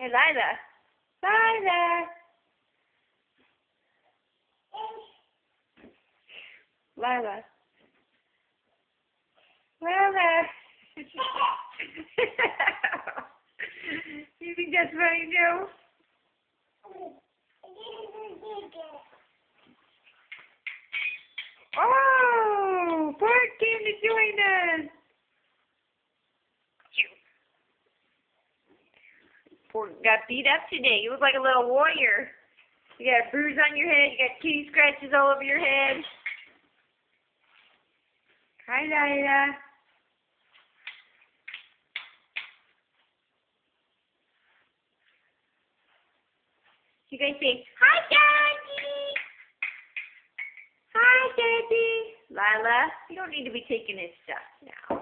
Hey, Lila. Lila. Lila. Lila. you think that's funny, Joe? Oh, Bart came to join us. Poor got beat up today. You look like a little warrior. You got a bruise on your head. You got kitty scratches all over your head. Hi, Lila. You guys say, Hi, Daddy. Hi, Daddy. Lila, you don't need to be taking his stuff now.